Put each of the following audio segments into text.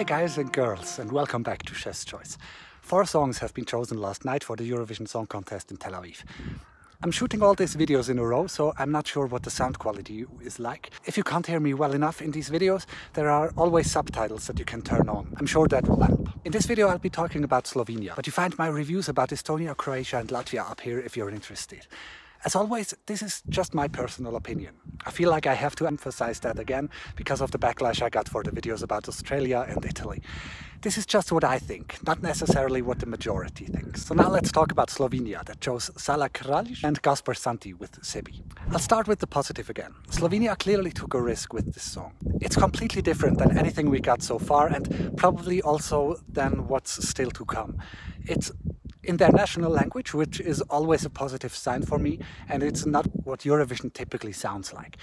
Hi guys and girls and welcome back to Chev's Choice. Four songs have been chosen last night for the Eurovision Song Contest in Tel Aviv. I'm shooting all these videos in a row, so I'm not sure what the sound quality is like. If you can't hear me well enough in these videos, there are always subtitles that you can turn on. I'm sure that will help. In this video I'll be talking about Slovenia, but you find my reviews about Estonia, Croatia and Latvia up here if you're interested. As always, this is just my personal opinion. I feel like I have to emphasize that again because of the backlash I got for the videos about Australia and Italy. This is just what I think, not necessarily what the majority thinks. So now let's talk about Slovenia that chose Zala Kralj and Gasper Santl with Sebi. I'll start with the positive again. Slovenia clearly took a risk with this song. It's completely different than anything we got so far and probably also than what's still to come. It's in their national language, which is always a positive sign for me, and it's not what Eurovision typically sounds like.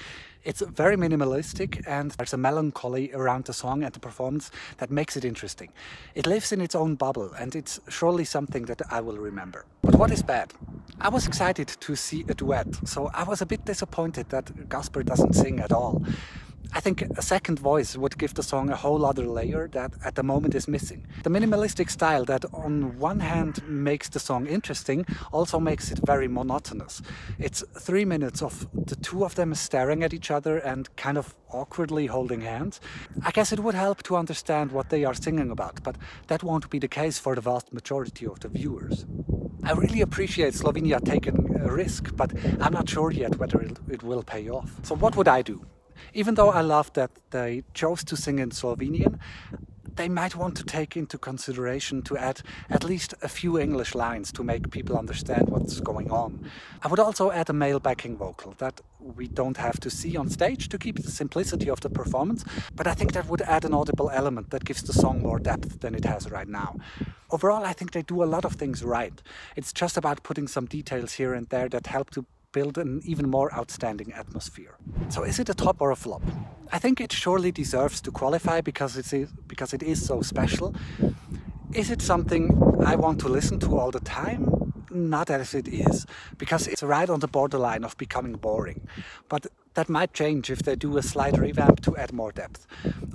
It's very minimalistic and there's a melancholy around the song and the performance that makes it interesting. It lives in its own bubble and it's surely something that I will remember. But what is bad? I was excited to see a duet, so I was a bit disappointed that Gasper doesn't sing at all. I think a second voice would give the song a whole other layer that at the moment is missing. The minimalistic style that on one hand makes the song interesting also makes it very monotonous. It's three minutes of the two of them staring at each other and kind of awkwardly holding hands. I guess it would help to understand what they are singing about, but that won't be the case for the vast majority of the viewers. I really appreciate Slovenia taking a risk, but I'm not sure yet whether it, will pay off. So what would I do? Even though I love that they chose to sing in Slovenian, they might want to take into consideration to add at least a few English lines to make people understand what's going on. I would also add a male backing vocal that we don't have to see on stage to keep the simplicity of the performance, but I think that would add an audible element that gives the song more depth than it has right now. Overall, I think they do a lot of things right. It's just about putting some details here and there that help to build an even more outstanding atmosphere. So is it a top or a flop? I think it surely deserves to qualify because it is, because it is so special. Is it something I want to listen to all the time? Not as it is, because it's right on the borderline of becoming boring. But that might change if they do a slight revamp to add more depth.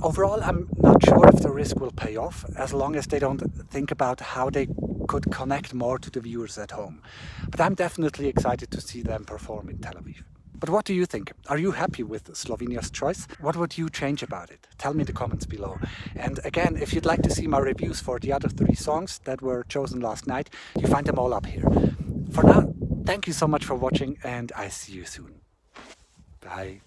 Overall, I'm not sure if the risk will pay off, as long as they don't think about how they could connect more to the viewers at home. But I'm definitely excited to see them perform in Tel Aviv. But what do you think? Are you happy with Slovenia's choice? What would you change about it? Tell me in the comments below. And again, if you'd like to see my reviews for the other three songs that were chosen last night, you find them all up here. For now, thank you so much for watching and I see you soon. Bye.